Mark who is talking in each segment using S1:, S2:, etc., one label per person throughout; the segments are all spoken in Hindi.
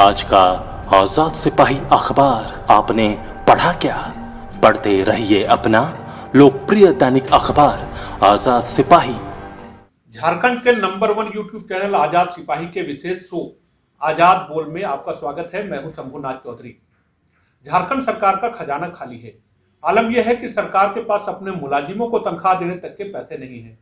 S1: आज का आज़ाद सिपाही अखबार आपने पढ़ा क्या? पढ़ते रहिए अपना लोकप्रिय दैनिक अखबार, आज़ाद सिपाही।
S2: झारखंड के number one YouTube channel Azad Sipahi के विशेष शो, आज़ाद बोल में आपका स्वागत है। मैं हूँ शंभुनाथ चौधरी। झारखंड सरकार का खजाना खाली है। आलम यह है कि सरकार के पास अपने मुलाजिमों को तनख्वाह देने तक के पैसे नहीं है।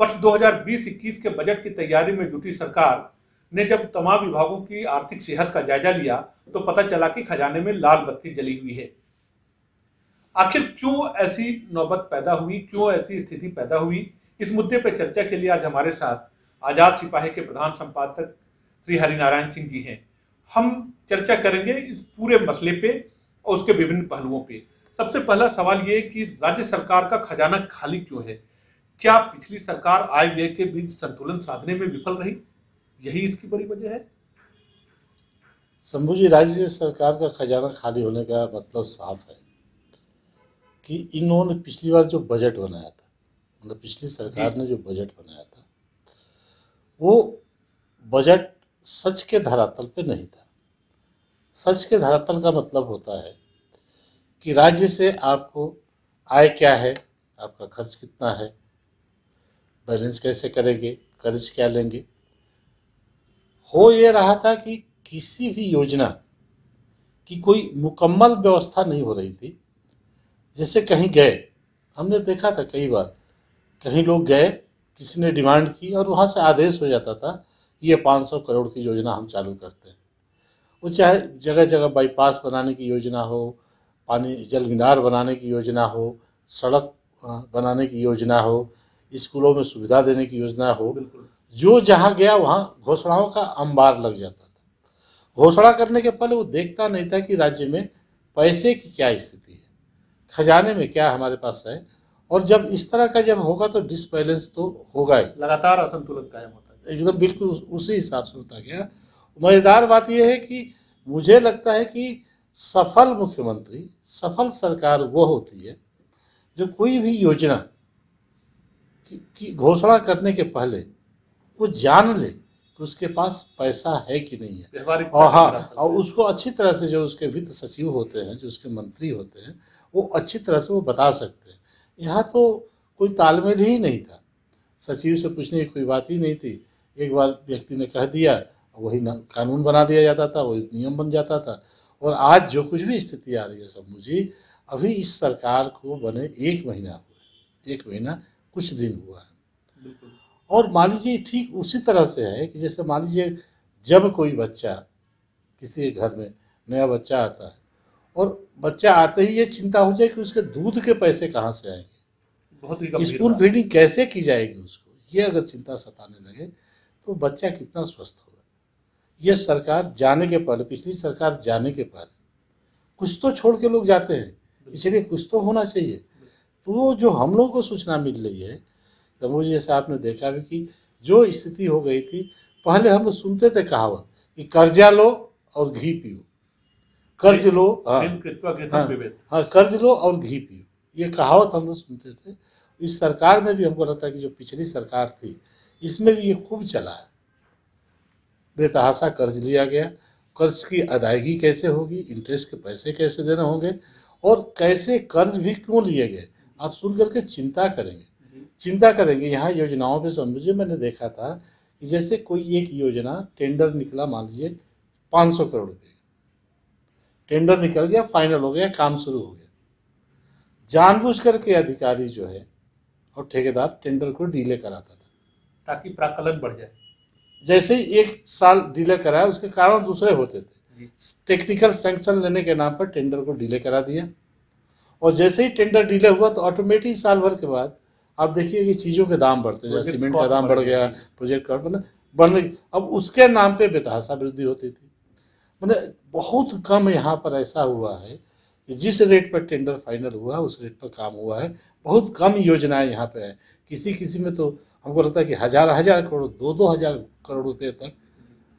S2: वर्ष 2020-21 के बजट की तैयारी में जुटी सरकार ने जब तमाम विभागों की आर्थिक सेहत का जायजा लिया तो पता चला कि खजाने में लाल बत्ती जली हुई है। आखिर क्यों ऐसी नौबत पैदा हुई? क्यों ऐसी स्थिति पैदा हुई? इस मुद्दे पर चर्चा के लिए आज हमारे साथ आज़ाद सिपाही के प्रधान संपादक श्री हरिनारायण सिंह जी हैं। हम चर्चा करेंगे इस पूरे मसले पे और उसके विभिन्न पहलुओं पे। सबसे पहला सवाल ये कि राज्य सरकार का खजाना खाली क्यों है? क्या पिछली सरकार आय व्यय के बीच संतुलन साधने में विफल रही? यही इसकी बड़ी वजह है।
S3: शंभू जी राज्य सरकार का खजाना खाली होने का मतलब साफ़ है कि इन्होंने पिछली बार जो बजट बनाया था मतलब पिछली सरकार ने जो बजट बनाया था वो बजट सच के धरातल पे नहीं था। सच के धरातल का मतलब होता है कि राज्य से आपको आय क्या है आपका खर्च कितना है बैलेंस कैसे करेंगे कर्ज क्या लेंगे हो ये रहा था कि किसी भी योजना की कोई मुकम्मल व्यवस्था नहीं हो रही थी। जैसे कहीं गए, हमने देखा था कई बार, कहीं लोग गए, किसी ने डिमांड की और वहाँ से आदेश हो जाता था, ये 500 करोड़ की योजना हम चालू करते हैं। वो चाहे जगह जगह बाईपास बनाने की योजना हो, पानी, जल मीनार बनाने की योजना हो, सड़क बनाने की योजना हो, स्कूलों में सुविधा देने की योजना हो जो जहाँ गया वहाँ घोषणाओं का अंबार लग जाता था। घोषणा करने के पहले वो देखता नहीं था कि राज्य में पैसे की क्या स्थिति है खजाने में क्या हमारे पास है। और जब इस तरह का जब होगा तो डिसबैलेंस तो होगा ही।
S2: लगातार असंतुलन कायम होता
S3: है एकदम बिल्कुल उसी हिसाब से होता गया। मज़ेदार बात यह है कि मुझे लगता है कि सफल मुख्यमंत्री सफल सरकार वो होती है जो कोई भी योजना की घोषणा करने के पहले वो जान ले कि उसके पास पैसा है कि नहीं है। और हाँ और उसको अच्छी तरह से जो उसके वित्त सचिव होते हैं जो उसके मंत्री होते हैं वो अच्छी तरह से वो बता सकते हैं। यहाँ तो कोई तालमेल ही नहीं था। सचिव से पूछने की कोई बात ही नहीं थी। एक बार व्यक्ति ने कह दिया वही कानून बना दिया जाता था वही नियम बन जाता था। और आज जो कुछ भी स्थिति आ रही है सब मुझे अभी इस सरकार को बने एक महीना हुआ एक महीना कुछ दिन हुआ है। और मान लीजिए ठीक उसी तरह से है कि जैसे मान लीजिए जब कोई बच्चा किसी घर में नया बच्चा आता है और बच्चा आते ही ये चिंता हो जाए कि उसके दूध के पैसे कहाँ से आएँगे? बहुत ही स्कूल फीडिंग कैसे की जाएगी उसको? ये अगर चिंता सताने लगे तो बच्चा कितना स्वस्थ होगा? ये सरकार जाने के पहले पिछली सरकार जाने के पहले कुछ तो छोड़ के लोग जाते हैं। इसलिए कुछ तो होना चाहिए। तो जो हम लोगों को सूचना मिल रही है तो मुझे जैसे आपने देखा भी कि जो स्थिति हो गई थी पहले हम सुनते थे कहावत कि कर्जा लो और घी पियो। कर्ज लो हाँ। हाँ, हाँ कर्ज लो और घी पियो। ये कहावत हम लोग सुनते थे। इस सरकार में भी हमको लगता है कि जो पिछली सरकार थी इसमें भी ये खूब चला है। बेतहासा कर्ज लिया गया। कर्ज की अदायगी कैसे होगी? इंटरेस्ट के पैसे कैसे देने होंगे? और कैसे कर्ज भी क्यों लिए गए? आप सुन करके चिंता करेंगे। चिंता करेंगे यहाँ योजनाओं पे समझिए मैंने देखा था कि जैसे कोई एक योजना टेंडर निकला मान लीजिए पाँच सौ करोड़ रुपये टेंडर निकल गया फाइनल हो गया काम शुरू हो गया। जानबूझ करके अधिकारी जो है और ठेकेदार टेंडर को डीले कराता था।
S2: ताकि प्राकलन बढ़ जाए।
S3: जैसे ही एक साल डीले कराया उसके कारण दूसरे होते थे। टेक्निकल सेंक्शन लेने के नाम पर टेंडर को डीले करा दिया। और जैसे ही टेंडर डीले हुआ तो ऑटोमेटिक साल भर के बाद आप देखिए कि चीज़ों के दाम बढ़ते हैं सीमेंट का दाम बढ़ गया प्रोजेक्ट का बढ़ने अब उसके नाम पे बेतहासा वृद्धि होती थी। मतलब बहुत कम यहाँ पर ऐसा हुआ है कि जिस रेट पर टेंडर फाइनल हुआ उस रेट पर काम हुआ है। बहुत कम योजनाएँ यहाँ पे हैं। किसी किसी में तो हमको लगता है कि हज़ार हज़ार करोड़ दो दो हज़ार करोड़ रुपये तक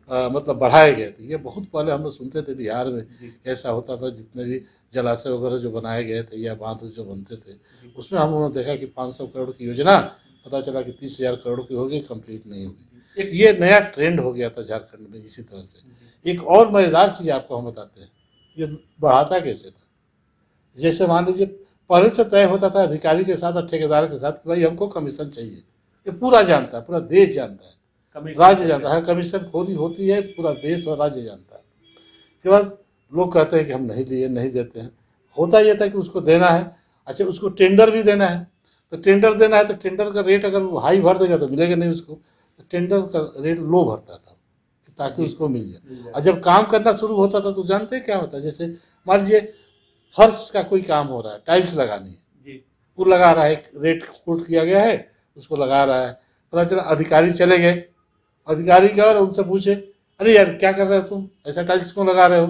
S3: आ, मतलब बढ़ाए गए थे। ये बहुत पहले हम लोग सुनते थे बिहार में ऐसा होता था जितने भी जलाशय वगैरह जो बनाए गए थे या बाँध जो बनते थे उसमें हम लोगों ने देखा कि 500 करोड़ की योजना पता चला कि तीस हज़ार करोड़ की होगी कंप्लीट नहीं होगी। ये नया ट्रेंड हो गया था झारखंड में इसी तरह से। एक और मज़ेदार चीज़ आपको हम बताते हैं ये बढ़ाता कैसे था? जैसे मान लीजिए पहले से तय होता था अधिकारी के साथ और ठेकेदार के साथ कि भाई हमको कमीशन चाहिए। ये पूरा जानता है पूरा देश जानता है। राज्य जानता है। कमीशन खोरी होती है पूरा देश और राज्य जानता। है उसके बाद लोग कहते हैं कि हम नहीं लिए नहीं देते हैं। होता यह था कि उसको देना है। अच्छा उसको टेंडर भी देना है। तो टेंडर देना है तो टेंडर का रेट अगर वो हाई भर देगा तो मिलेगा नहीं उसको। तो टेंडर का रेट लो भरता था ताकि उसको मिल जाए। और जब काम करना शुरू होता था तो जानते हैं क्या होता है? जैसे मान लीजिए फर्श का कोई काम हो रहा है टाइल्स लगानी है।
S2: जी।
S3: वो लगा रहा है रेट कोट किया गया है उसको लगा रहा है। पता चला अधिकारी चले गए। अधिकारी गए और उनसे पूछे अरे यार क्या कर रहे हो तुम? ऐसा टाइल्स क्यों लगा रहे हो?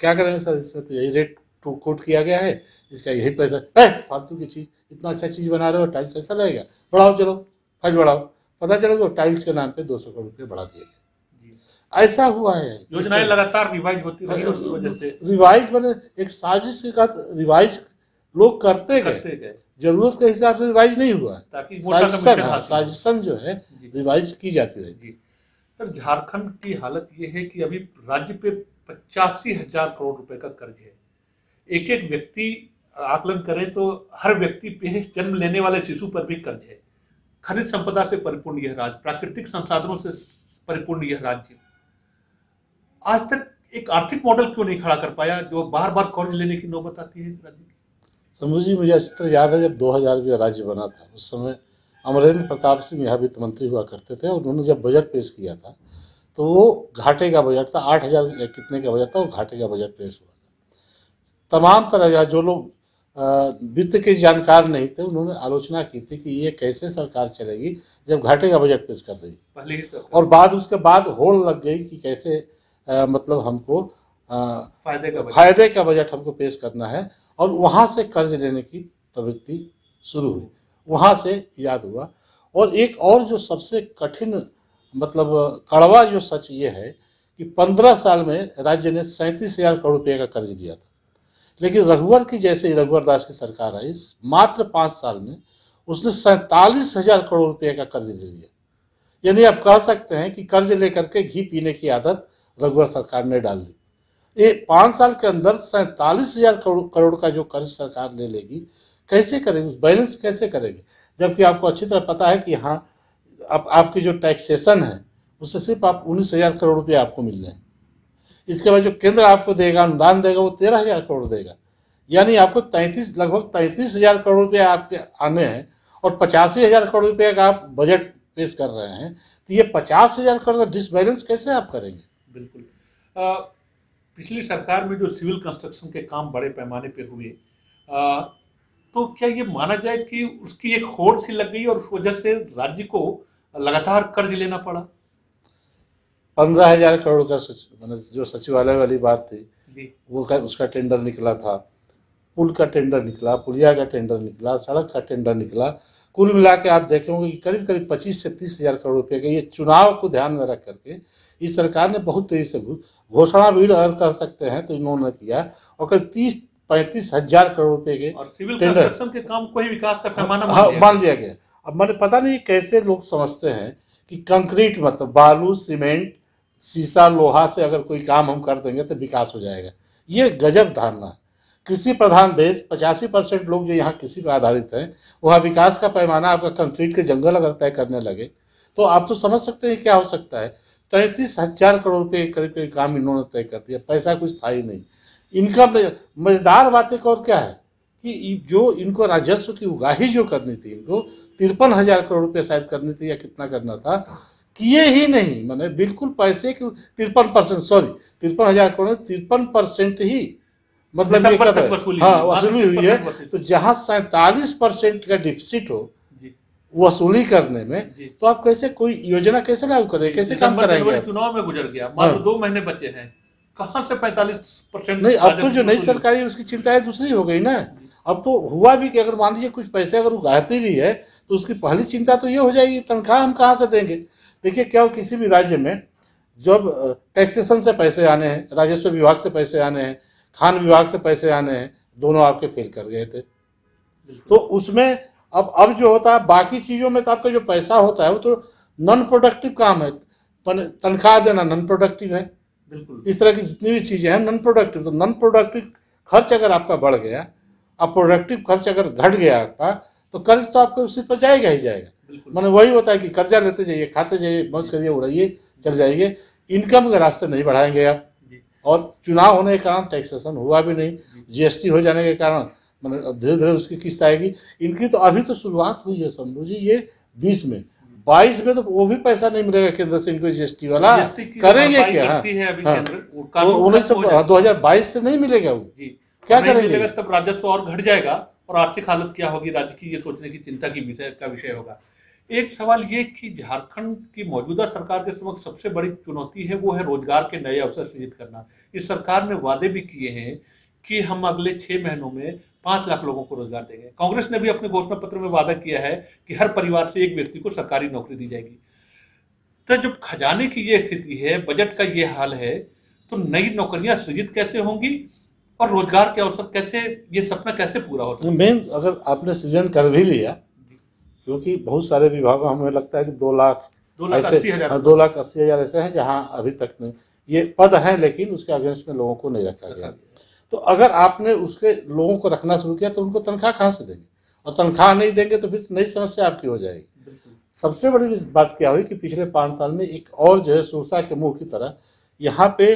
S3: क्या करेंगे सर इसमें तो यही रेट तो कोट किया गया है। इसका यही पैसा है फालतू की चीज़ इतना अच्छा चीज़ बना रहे हो टाइल्स ऐसा लगेगा? बढ़ाओ चलो फ़ाइल बढ़ाओ। पता चलो वो टाइल्स के नाम पे दो सौ करोड़ रुपये बढ़ा दिए गए। ऐसा हुआ है।
S2: योजनाएँ लगातार रिवाइज होती रही उस वजह से।
S3: रिवाइज बने एक साजिश के साथ रिवाइज लोग करते गए।
S2: करते गए।
S3: ज़रूरत के हिसाब से रिवाइज नहीं हुआ।
S2: ताकि
S3: साजिशन हाँ,
S2: हो।
S3: जो है रिवाइज की जाती रही
S2: जी। सर झारखंड की हालत ये है कि अभी राज्य पे पचासी हज़ार करोड़ रुपए का कर्ज है। एक एक व्यक्ति आकलन करें तो हर व्यक्ति पे जन्म लेने वाले शिशु पर भी कर्ज है। खनिज संपदा से परिपूर्ण यह राज्य प्राकृतिक संसाधनों से परिपूर्ण यह राज्य। आज तक एक आर्थिक मॉडल क्यों नहीं खड़ा कर पाया जो बार बार कर्ज लेने की नौबत आती है इस राज्य की?
S3: समझ जी मुझे अच्छी तरह याद है जब 2000 में राज्य बना था। उस समय अमरेंद्र प्रताप सिंह यहाँ वित्त मंत्री हुआ करते थे और उन्होंने जब बजट पेश किया था तो वो घाटे का बजट था आठ हज़ार कितने का बजट था वो घाटे का बजट पेश हुआ था। तमाम तरह का जो लोग वित्त के जानकार नहीं थे उन्होंने आलोचना की थी कि ये कैसे सरकार चलेगी जब घाटे का बजट पेश कर रही है। और बाद उसके बाद होड़ लग गई कि कैसे अ, मतलब हमको
S2: फ़ायदे का
S3: फ़ायदे का बजट हमको पेश करना है। और वहाँ से कर्ज लेने की प्रवृत्ति शुरू हुई। वहाँ से याद हुआ। और एक और जो सबसे कठिन मतलब कड़वा जो सच ये है कि पंद्रह साल में राज्य ने सैंतीस हज़ार करोड़ रुपये का कर्ज लिया था। लेकिन रघुवर की जैसे रघुवर दास की सरकार आई, मात्र पाँच साल में उसने सैंतालीस हज़ार करोड़ रुपये का कर्ज ले लिया। यानी आप कह सकते हैं कि कर्ज लेकर के घी पीने की आदत रघुवर सरकार ने डाल दी। ये पाँच साल के अंदर सैंतालीस हज़ार करोड़ करोड़ का जो कर्ज सरकार ले लेगी कैसे करेगी उस बैलेंस कैसे करेगी? जबकि आपको अच्छी तरह पता है कि यहाँ आप, आपकी जो टैक्सेशन है उससे सिर्फ़ आप उन्नीस हज़ार करोड़ रुपये आपको मिल रहे हैं। इसके बाद जो केंद्र आपको देगा अनुदान देगा वो तेरह हज़ार करोड़ देगा। यानी आपको तैंतीस लगभग तैंतीस हज़ार करोड़ रुपये आपके आने हैं और पचासी हज़ार करोड़ रुपये का आप बजट पेश कर रहे हैं। तो ये पचास हज़ार करोड़ का डिसबैलेंस कैसे आप करेंगे?
S2: बिल्कुल। पिछली सरकार में जो सिविल कंस्ट्रक्शन के काम बड़े पैमाने पे हुए अ, तो क्या ये माना जाए कि उसकी एक होड़ सी लग गई और उस वजह से राज्य को लगातार कर्ज लेना पड़ा?
S3: पंद्रह हज़ार करोड़ का सच मतलब जो सचिवालय वाली बात थी
S2: जी।
S3: वो का उसका टेंडर निकला था। पुल का टेंडर निकला पुलिया का टेंडर निकला सड़क का टेंडर निकला। कुल मिला के आप देखेंगे कि करीब करीब पच्चीस से तीस हज़ार करोड़ रुपए का ये चुनाव को ध्यान में रख करके इस सरकार ने बहुत तेज़ी से घोषणा भी अगर कर सकते हैं तो इन्होंने किया। और करीब तीस पैंतीस हज़ार करोड़ रुपए के
S2: और सिविल कंस्ट्रक्शन के काम को ही विकास का पैमाना मान
S3: हाँ,
S2: लिया
S3: मान लिया गया। अब मैंने पता नहीं कैसे लोग समझते हैं कि कंक्रीट मतलब बालू सीमेंट शीशा लोहा से अगर कोई काम हम कर देंगे तो विकास हो जाएगा। ये गजब धारणा है। कृषि प्रधान देश पचासी परसेंट लोग जो यहाँ कृषि पर आधारित हैं वहाँ विकास का पैमाना आपका कंक्रीट के जंगल अगर तय करने लगे तो आप तो समझ सकते हैं क्या हो सकता है। तैंतीस हज़ार करोड़ रुपये करीब करीब काम इन्होंने तय कर दिया पैसा कुछ था ही नहीं। इनका मज़ेदार बात एक और क्या है कि जो इनको राजस्व की उगाही जो करनी थी इनको तिरपन हज़ार करोड़ रुपये शायद करनी थी या कितना करना था किए ही नहीं। मैंने बिल्कुल पैसे की तिरपन परसेंट सॉरी तिरपन हज़ार करोड़ तिरपन परसेंट ही मतलब ये कर
S2: तक
S3: रहे-
S2: वसूली
S3: हाँ
S2: हुई,
S3: वसूली हुई है। तो जहाँ सैंतालीस परसेंट का डिफिसिट हो वसूली करने में तो आप कैसे कोई योजना कैसे लागू करेंगे कैसे काम आप?
S2: चुनाव में गुजर गया। मात्र
S3: हाँ।
S2: दो महीने बचे हैं। कहाँ से पैंतालीस परसेंट
S3: नहीं अब तो जो नई सरकार है उसकी चिंताएँ दूसरी हो गई ना। अब तो हुआ भी कि अगर मान लीजिए कुछ पैसे अगर उगाते भी है तो उसकी पहली चिंता तो ये हो जाएगी तनख्वाह हम कहाँ से देंगे? देखिए क्या हो किसी भी राज्य में जब टैक्सेशन से पैसे आने हैं राजस्व विभाग से पैसे आने हैं खान विभाग से पैसे आने हैं दोनों आपके फेल कर गए थे। तो उसमें अब अब जो होता है बाकी चीज़ों में तो आपका जो पैसा होता है वो तो नॉन प्रोडक्टिव काम है। तनख्वाह देना नॉन प्रोडक्टिव है।
S2: बिल्कुल।
S3: इस तरह की जितनी भी चीज़ें हैं नॉन प्रोडक्टिव तो नॉन प्रोडक्टिव खर्च अगर आपका बढ़ गया अब प्रोडक्टिव खर्च अगर घट गया आपका तो कर्ज तो आपको उसी पर जाएगा ही जाएगा। मैंने वही होता है कि कर्जा लेते जाइए खाते जाइए मौज करिए उड़ाइए चल जाइए। इनकम के रास्ते नहीं बढ़ाएँगे आप। और चुनाव होने के कारण टैक्सेशन हुआ भी नहीं। जीएसटी हो जाने के कारण मतलब अब धीरे धीरे उसकी किस्त आएगी। इनकी तो अभी तो शुरुआत हुई है समझो जी ये बीस में। बाईस में तो वो भी पैसा नहीं मिलेगा केंद्र से इनको जीएसटी वाला। करेंगे क्या?
S2: है
S3: उन्नीस
S2: जाएगा।
S3: दो हज़ार बाईस से नहीं मिलेगा वो। क्या करेंगे?
S2: तब राजस्व और घट जाएगा और आर्थिक हालत क्या होगी राज्य की ये सोचने की चिंता की विषय का विषय होगा। एक सवाल ये कि झारखंड की मौजूदा सरकार के समक्ष सबसे बड़ी चुनौती है वो है रोज़गार के नए अवसर सृजित करना। इस सरकार ने वादे भी किए हैं कि हम अगले छह महीनों में पाँच लाख लोगों को रोज़गार देंगे। कांग्रेस ने भी अपने घोषणा पत्र में वादा किया है कि हर परिवार से एक व्यक्ति को सरकारी नौकरी दी जाएगी। तो जब खजाने की ये स्थिति है बजट का ये हाल है तो नई नौकरियाँ सृजित कैसे होंगी और रोज़गार के अवसर कैसे ये सपना कैसे पूरा होता है?
S3: मेन अगर आपने सृजन कर भी लिया क्योंकि बहुत सारे विभाग हमें लगता है कि दो लाख
S2: दो लाख अस्सी हज़ार
S3: हाँ, दो लाख अस्सी हज़ार ऐसे हैं जहाँ अभी तक नहीं। ये पद हैं लेकिन उसके अगेंस्ट में लोगों को नहीं रखा गया। तो अगर आपने उसके लोगों को रखना शुरू किया तो उनको तनख्वाह कहाँ से देंगे? और तनख्वाह नहीं देंगे तो फिर नई समस्या आपकी हो जाएगी। सबसे बड़ी बात क्या हुई कि पिछले पाँच साल में एक और जो है सुरसा के मुँह की तरह यहाँ पे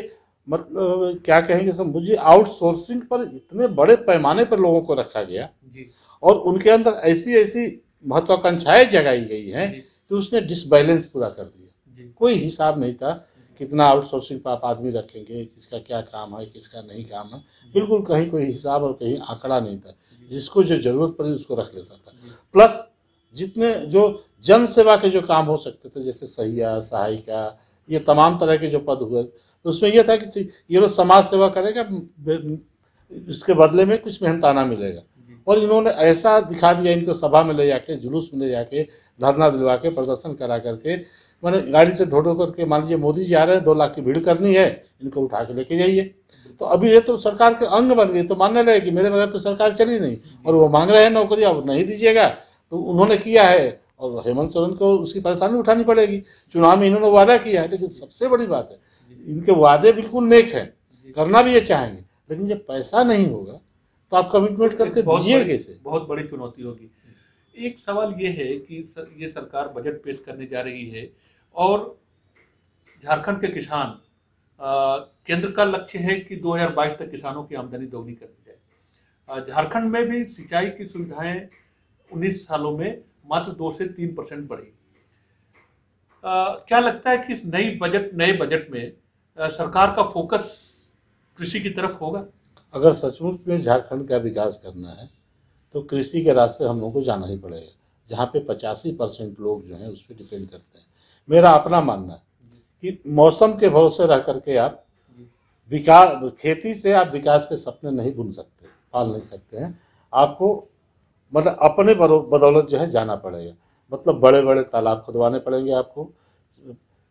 S3: मतलब क्या कहेंगे सर मुझे आउटसोर्सिंग पर इतने बड़े पैमाने पर लोगों को रखा गया
S2: जी।
S3: और उनके अंदर ऐसी ऐसी महत्वाकांक्षाएँ जगाई गई हैं कि उसने डिसबैलेंस पूरा कर दिया।
S2: जी।
S3: कोई हिसाब नहीं था। कितना आउटसोर्सिंग पर आप आदमी रखेंगे किसका क्या काम है किसका नहीं काम है बिल्कुल कहीं कोई हिसाब और कहीं आंकड़ा नहीं था। जिसको जो ज़रूरत पड़ी उसको रख लेता था। प्लस जितने जो जन सेवा के जो काम हो सकते थे जैसे सहिया सहायिका ये तमाम तरह के जो पद हुए तो उसमें यह था कि ये लोग समाज सेवा करेगा इसके बदले में कुछ मेहनताना मिलेगा। और इन्होंने ऐसा दिखा दिया इनको सभा में ले जाके जुलूस में ले जाके धरना दिलवा के प्रदर्शन करा करके मैंने गाड़ी से ढो ढो करके मान लीजिए मोदी जी आ रहे हैं दो लाख की भीड़ करनी है इनको उठा के लेके जाइए। तो अभी ये तो सरकार के अंग बन गई तो मानने लगे कि मेरे बगैर तो सरकार चली नहीं और वो मांग रहे हैं नौकरी अब नहीं दीजिएगा। तो उन्होंने किया है और हेमंत सोरेन को उसकी परेशानी उठानी पड़ेगी। चुनाव में इन्होंने वादा किया है लेकिन सबसे बड़ी बात है इनके वादे बिल्कुल नेक हैं करना भी ये चाहेंगे लेकिन जब पैसा नहीं होगा तो आप कमिटमेंट करके दीजिए कैसे?
S2: बहुत बड़ी चुनौती होगी। एक सवाल ये है कि सर, ये सरकार बजट पेश करने जा रही है और झारखंड के किसान केंद्र का लक्ष्य है कि 2022 तक किसानों की आमदनी दोगुनी कर दी जाए। झारखंड में भी सिंचाई की सुविधाएँ 19 सालों में मात्र दो से तीन परसेंट बढ़ी। क्या लगता है कि इस नई बजट नए बजट में अ, सरकार का फोकस कृषि की तरफ़ होगा?
S3: अगर सचमुच में झारखंड का विकास करना है तो कृषि के रास्ते हम लोग को जाना ही पड़ेगा जहाँ पे पचासी परसेंट लोग जो हैं उस पर डिपेंड करते हैं। मेरा अपना मानना है कि मौसम के भरोसे रह करके आप विकास खेती से आप विकास के सपने नहीं बुन सकते पाल नहीं सकते हैं। आपको मतलब अपने बदौलत जो है जाना पड़ेगा। मतलब बड़े बड़े तालाब खुदवाने पड़ेंगे आपको।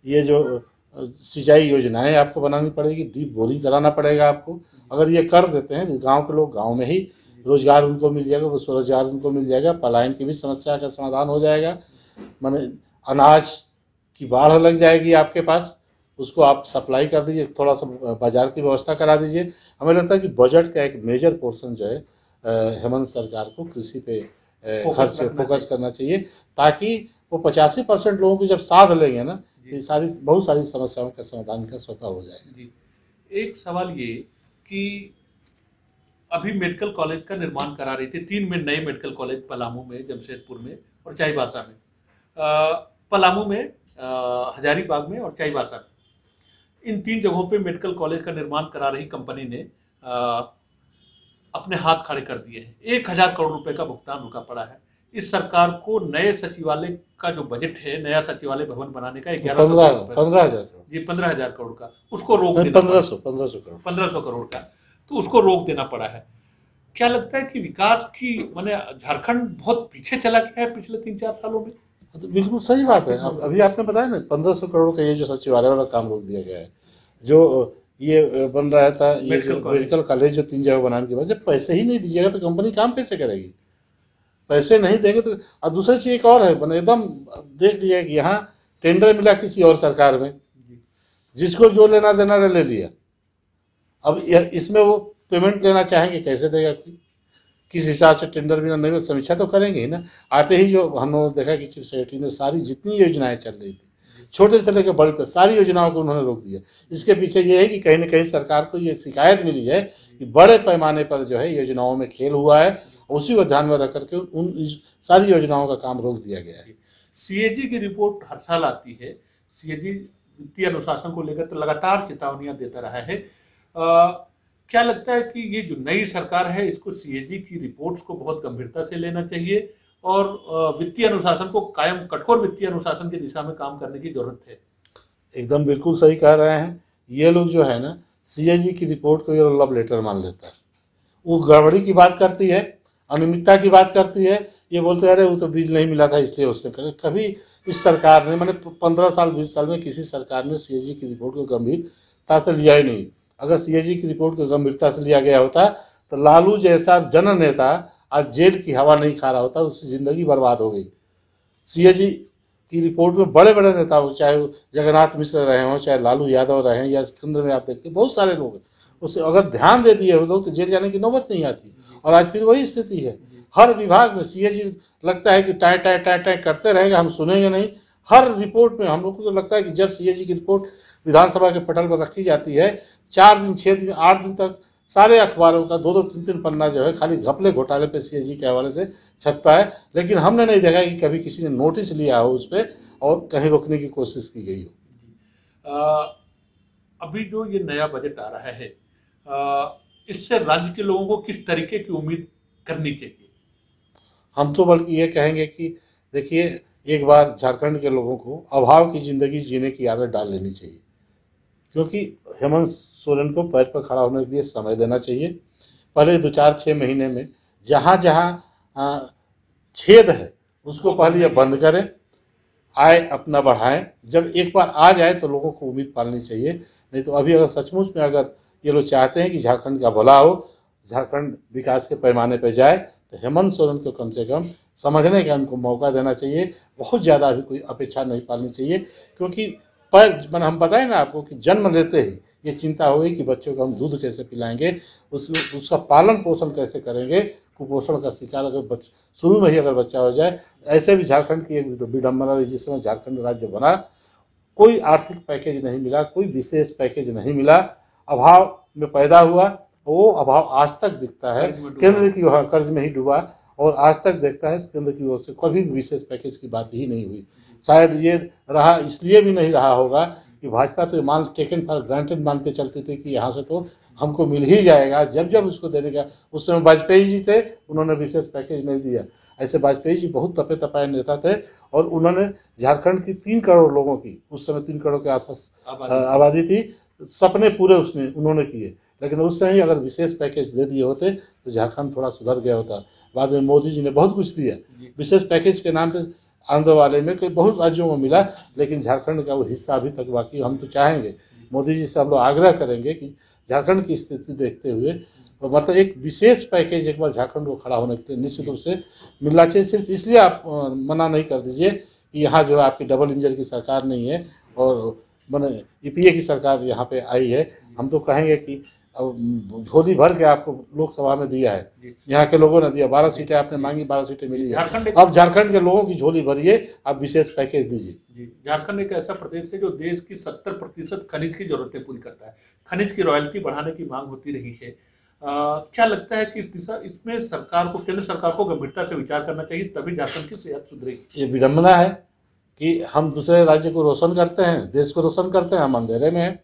S3: ये जो सिंचाई योजनाएँ आपको बनानी पड़ेगी डीप बोरिंग कराना पड़ेगा आपको। अगर ये कर देते हैं गाँव के लोग गाँव में ही रोज़गार उनको मिल जाएगा वो स्वरोजगार उनको मिल जाएगा पलायन की भी समस्या का समाधान हो जाएगा। मैंने अनाज की बाढ़ लग जाएगी आपके पास उसको आप सप्लाई कर दीजिए थोड़ा सा बाज़ार की व्यवस्था करा दीजिए। हमें लगता है कि बजट का एक मेजर पोर्शन जो है हेमंत सरकार को कृषि पे खर्च फोकस करना चाहिए ताकि वो पचासी परसेंट लोगों को जब साथ लेंगे ना ये सारी बहुत सारी समस्याओं का समाधान का स्वतः हो जाएगा।
S2: जी। एक सवाल ये कि अभी मेडिकल कॉलेज का निर्माण करा रही थी तीन में नए मेडिकल कॉलेज पलामू में जमशेदपुर में और चाईबासा में। अ, पलामू में हजारीबाग में और चाईबासा में। इन तीन जगहों पे मेडिकल कॉलेज का निर्माण करा रही कंपनी ने अ, अपने हाथ खड़े कर दिए हैं। एक हज़ार करोड़ रुपए का भुगतान रुका पड़ा है। इस सरकार को नए सचिवालय का जो बजट है नया सचिवालय भवन बनाने का ग्यारह सौ
S3: पंद्रह हज़ार
S2: जी पंद्रह हज़ार करोड़ का। उसको रोक देना
S3: पंद्रह सौ पंद्रह सौ करोड़।
S2: पंद्रह सौ करोड़ का। तो उसको रोक देना पड़ा है। क्या लगता है कि विकास की मैंने झारखंड बहुत पीछे चला गया है पिछले तीन चार सालों में?
S3: तो बिल्कुल सही बात है। अब अभी आपने बताया ना पंद्रह सौ करोड़ का ये जो सचिवालय वाला काम रोक दिया गया है जो ये बन रहा था ये
S2: मेडिकल
S3: जो
S2: कॉलेज।
S3: मेडिकल कॉलेज जो तीन जगह बनाने के बाद जब पैसे ही नहीं दीजिएगा तो कंपनी काम कैसे करेगी? पैसे नहीं देंगे तो और दूसरी चीज़ एक और है मैंने एकदम देख लिया कि यहाँ टेंडर मिला किसी और सरकार में जिसको जो लेना देना ले लिया। अब इसमें वो पेमेंट लेना चाहेंगे कैसे देगा कोई? किस हिसाब से टेंडर बिना नहीं समीक्षा तो करेंगे ही ना। आते ही जो हम लोगों ने देखा कि चीफ सेक्रेटरी ने सारी जितनी योजनाएँ चल रही थी, छोटे से लेकर बड़े तक, सारी योजनाओं को उन्होंने रोक दिया। इसके पीछे ये है कि कहीं ना कहीं सरकार को ये शिकायत मिली है कि बड़े पैमाने पर जो है योजनाओं में खेल हुआ है, उसी को ध्यान में रख करके उन सारी योजनाओं का काम रोक दिया गया है।
S2: सीएजी की रिपोर्ट हर साल आती है। सी वित्तीय अनुशासन को लेकर तो लगातार चेतावनियाँ देता रहा है। क्या लगता है कि ये जो नई सरकार है, इसको सीएजी की रिपोर्ट्स को बहुत गंभीरता से लेना चाहिए और वित्तीय अनुशासन को कायम, कठोर वित्तीय अनुशासन की दिशा में काम करने की ज़रूरत है?
S3: एकदम बिल्कुल सही कह रहे हैं। ये लोग जो है ना सीएजी की रिपोर्ट को ये लव लेटर मान लेता है। वो गड़बड़ी की बात करती है, अनियमितता की बात करती है, ये बोलते अरे, वो तो बीज नहीं मिला था, इसलिए उसने करे। कभी इस सरकार ने, मैंने पंद्रह साल, बीस साल में किसी सरकार ने सीएजी की रिपोर्ट को गंभीरता से लिया ही नहीं। अगर सीएजी की रिपोर्ट को गंभीरता से लिया गया होता तो लालू जैसा जन नेता आज जेल की हवा नहीं खा रहा होता उसकी ज़िंदगी बर्बाद हो गई। सीएजी की रिपोर्ट में बड़े बड़े नेता हो चाहे जगन्नाथ मिश्र रहे हों चाहे लालू यादव रहे हैं या केंद्र में आप देखते बहुत सारे लोग हैं। उससे अगर ध्यान दे दिए वो लोग तो जेल जाने की नौबत नहीं आती। और आज फिर वही स्थिति है। हर विभाग में सीएजी लगता है कि टाई टाई टाई टाई करते रहेंगे हम सुनेंगे नहीं। हर रिपोर्ट में हम लोग को तो लगता है कि जब सीएजी की रिपोर्ट विधानसभा के पटल पर रखी जाती है। चार दिन छः दिन आठ दिन तक सारे अखबारों का दो दो तीन तीन पन्ना जो है खाली घपले घोटाले पे सीएजी के हवाले से छपता है। लेकिन हमने नहीं देखा कि कभी किसी ने नोटिस लिया हो उस पर और कहीं रोकने की कोशिश की गई हो।
S2: अभी जो ये नया बजट आ रहा है इससे राज्य के लोगों को किस तरीके की उम्मीद करनी चाहिए?
S3: हम तो बल्कि ये कहेंगे कि देखिए एक बार झारखंड के लोगों को अभाव की ज़िंदगी जीने की आदत डाल लेनी चाहिए। क्योंकि हेमंत सोरेन को पैर पर खड़ा होने के लिए समय देना चाहिए। पहले दो चार छः महीने में जहाँ जहाँ छेद है, उसको पहले ये बंद करें, आय अपना बढ़ाएँ। जब एक बार आ जाए तो लोगों को उम्मीद पालनी चाहिए। नहीं तो अभी अगर सचमुच में अगर ये लोग चाहते हैं कि झारखंड का भला हो, झारखंड विकास के पैमाने पर जाए तो हेमंत सोरेन को कम से कम समझने का उनको मौका देना चाहिए। बहुत ज़्यादा अभी कोई अपेक्षा नहीं पालनी चाहिए, क्योंकि पर मैंने, हम बताएँ ना आपको कि जन्म लेते ही ये चिंता होगी कि बच्चों को हम दूध कैसे पिलाएँगे उस उसका पालन पोषण कैसे करेंगे, कुपोषण का शिकार अगर बच, शुरू में ही अगर बच्चा हो जाए, ऐसे भी झारखंड की एक विडम्बना रही जिस समय झारखंड राज्य बना, कोई आर्थिक पैकेज नहीं मिला, कोई विशेष पैकेज नहीं मिला, अभाव में पैदा हुआ वो अभाव आज तक दिखता है। केंद्र की हाँ, कर्ज में ही डूबा और आज तक देखता है केंद्र की ओर से कभी भी विशेष पैकेज की बात ही नहीं हुई। शायद ये रहा इसलिए भी नहीं रहा होगा कि भाजपा तो मान टेकन फॉर ग्रांटेड मानते चलते थे कि यहाँ से तो हमको मिल ही जाएगा जब जब उसको देने का उस समय वाजपेयी जी थे उन्होंने विशेष पैकेज नहीं दिया। ऐसे वाजपेयी जी बहुत तपे तपाए नेता थे और उन्होंने झारखंड की तीन करोड़ लोगों की उस समय तीन करोड़ के आसपास
S2: आबादी
S3: थी सपने पूरे उसने उन्होंने किए। लेकिन उस समय अगर विशेष पैकेज दे दिए होते तो झारखंड थोड़ा सुधर गया होता। बाद में मोदी जी ने बहुत कुछ दिया। विशेष पैकेज के नाम पे आंध्र वाले में कई बहुत राज्यों में मिला लेकिन झारखंड का वो हिस्सा अभी तक बाकी हम तो चाहेंगे। मोदी जी से हम लोग आग्रह करेंगे कि झारखंड की स्थिति देखते हुए तो मतलब एक विशेष पैकेज एक बार झारखंड को खड़ा होने के लिए निश्चित रूप से मिलना चाहिए। सिर्फ़ इसलिए आप मना नहीं कर दीजिए कि यहाँ जो है आपकी डबल इंजन की सरकार नहीं है और मैंने ईपीए की सरकार यहाँ पे आई है। हम तो कहेंगे कि अब झोली भर के आपको लोकसभा में दिया है। यहाँ के लोगों ने दिया। बारह सीटें आपने मांगी बारह सीटें मिली है। अब झारखंड के लोगों की झोली भरिए आप विशेष पैकेज दीजिए।
S2: जी झारखंड एक ऐसा प्रदेश है जो देश की सत्तर प्रतिशत खनिज की जरूरतें पूरी करता है। खनिज की रॉयल्टी बढ़ाने की मांग होती रही है। अ, क्या लगता है कि इस दिशा इसमें सरकार को केंद्र सरकार को गंभीरता से विचार करना चाहिए तभी झारखंड की सेहत सुधरेगी?
S3: ये विडम्बना है। कि हम दूसरे राज्य को रोशन करते हैं, देश को रोशन करते हैं, हम अंधेरे में हैं।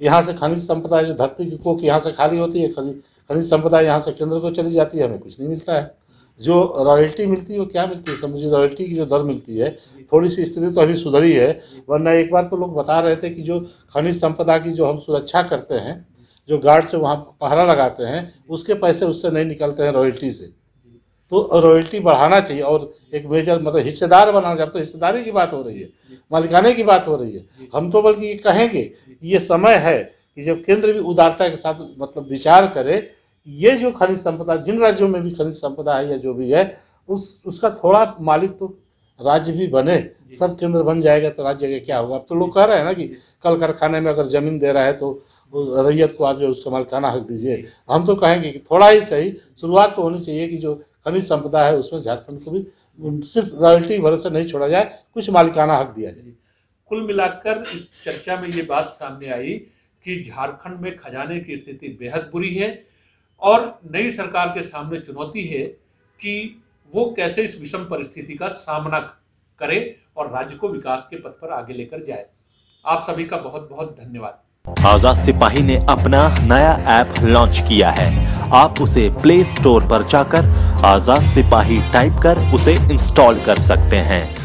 S3: यहाँ से खनिज संपदा जो धरती की कोख यहाँ से खाली होती है खनिज खनिज संपदा यहाँ से केंद्र को चली जाती है, हमें कुछ नहीं मिलता है। जो रॉयल्टी मिलती है, वो क्या मिलती है? समझिए रॉयल्टी की जो दर मिलती है थोड़ी सी स्थिति तो अभी सुधरी है, वरना एक बार तो लोग बता रहे थे कि जो खनिज संपदा की जो हम सुरक्षा करते हैं, जो गार्ड से वहाँ पहरा लगाते हैं, उसके पैसे उससे नहीं निकलते हैं रॉयल्टी से। तो रॉयल्टी बढ़ाना चाहिए और एक मेजर मतलब हिस्सेदार बनाना चाहिए। तो हिस्सेदारी की बात हो रही है मालिकाने की बात हो रही है। हम तो बल्कि ये कहेंगे कि ये समय है कि जब केंद्र भी उदारता के साथ मतलब विचार करे ये जो खनिज संपदा जिन राज्यों में भी खनिज संपदा है या जो भी है उस उसका थोड़ा मालिक तो राज्य भी बने सब केंद्र बन जाएगा तो राज्य का क्या होगा? अब तो लोग कह रहे हैं ना कि कल कारखाने में अगर ज़मीन दे रहा है तो रैयत को आप जो उसका मालिकाना हक दीजिए। हम तो कहेंगे कि थोड़ा ही सही शुरुआत तो होनी चाहिए कि जो खनिज संपदा है उसमें झारखंड को भी सिर्फ़ रॉयल्टी भरोसे नहीं छोड़ा जाए कुछ मालिकाना हक दिया जाए।
S2: कुल मिलाकर इस चर्चा में ये बात सामने आई कि झारखंड में खजाने की स्थिति बेहद बुरी है और नई सरकार के सामने चुनौती है कि वो कैसे इस विषम परिस्थिति का सामना करे और राज्य को विकास के पथ पर आगे लेकर जाए। आप सभी का बहुत बहुत धन्यवाद।
S1: आज़ाद सिपाही ने अपना नया ऐप लॉन्च किया है। आप उसे प्ले स्टोर पर जाकर आज़ाद सिपाही टाइप कर उसे इंस्टॉल कर सकते हैं।